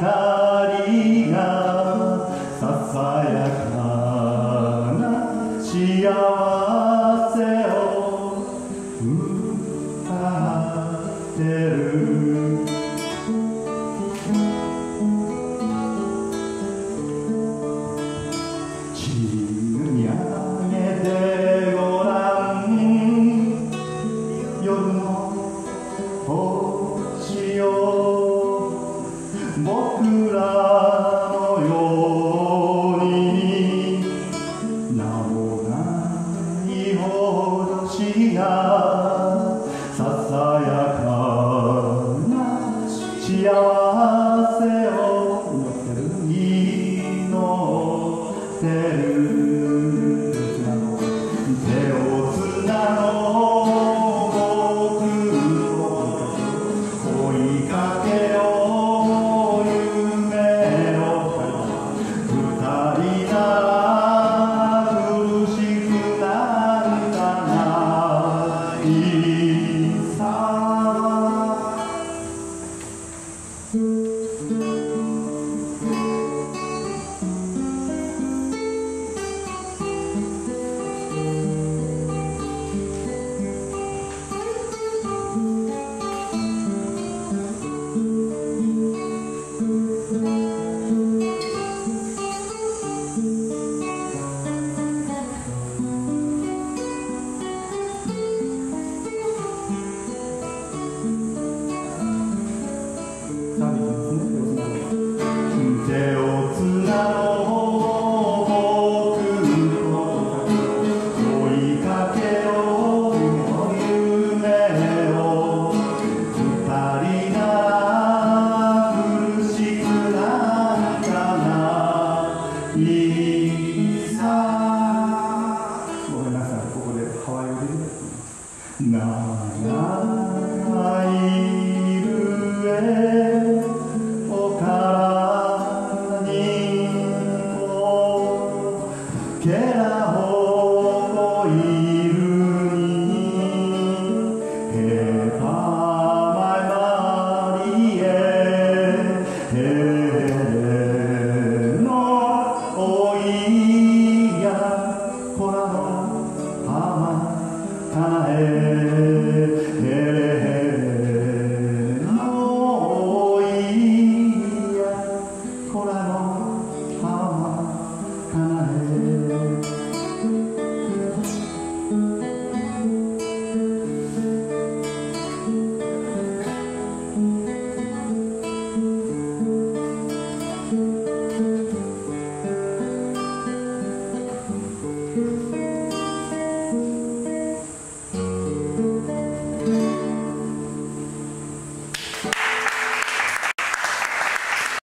光がささやかな幸せを歌ってる。地に上げてごらん夜の星よ僕らのように名もないほどしなささやかな幸せを祈ってる。Get out.